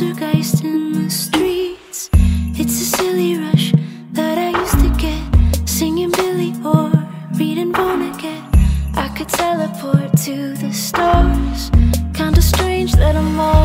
poltergeist in the streets. It's a silly rush that I used to get, singing Billy or reading Vonnegut. I could teleport to the stars, kinda strange that I'm all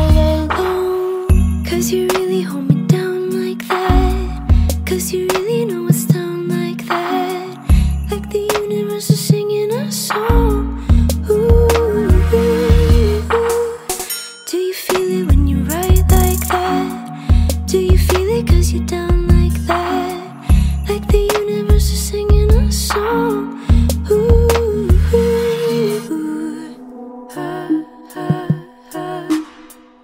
you feel it cause you're down like that? Like the universe is singing a song. Ooh, ah, ah, ah.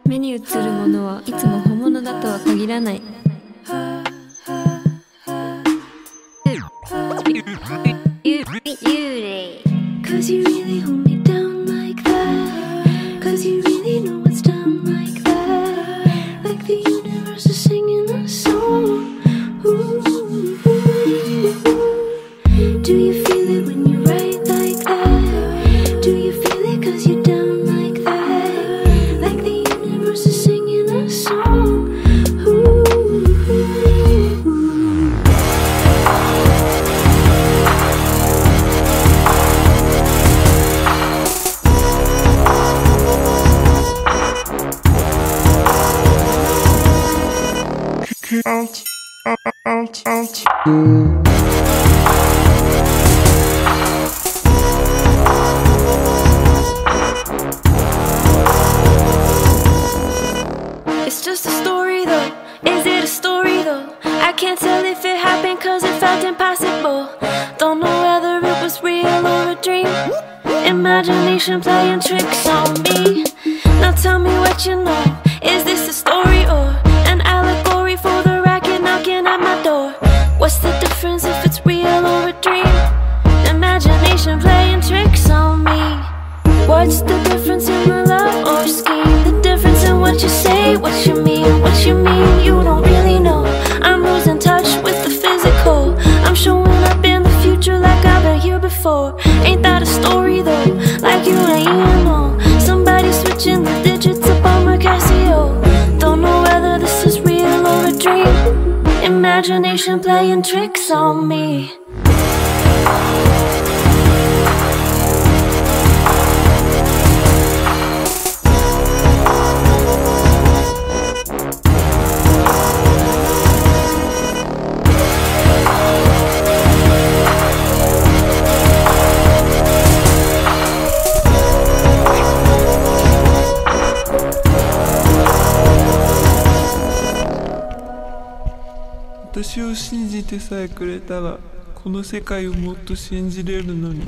目に映るものはいつも本物だとは限らない幽霊 Cause you really hold me down like that. Cause you really know 'It's just a story though. Is it a story though? I can't tell if it happened cause it felt impossible. Don't know whether it was real or a dream. Imagination playing tricks on me. Now tell me what you know. Is this a story What's the difference if it's real or a dream? Imagination playing tricks on me. What's the difference in my love or scheme? The difference in what you say, what you mean, what you mean, you don't really know. I'm losing touch with the physical. I'm showing up in the future like I've been here before. Ain't that Imagination playing tricks on me.「私を信じてさえくれたらこの世界をもっと信じれるのに。